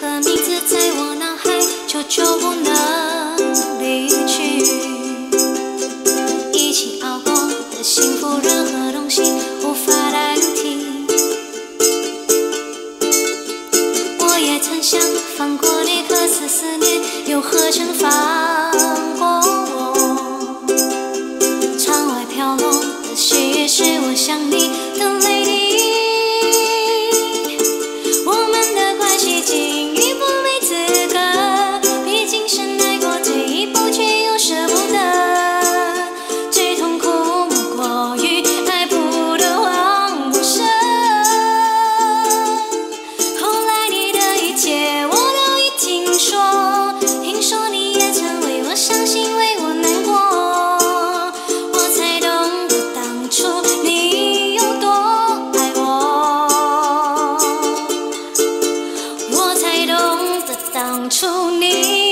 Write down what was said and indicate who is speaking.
Speaker 1: 和名字在我脑海，久久不能离去。一起熬过的幸福，任何东西无法代替。我也曾想放过你，可是思念又何曾放过我？窗外飘落的细雨是我想你当初你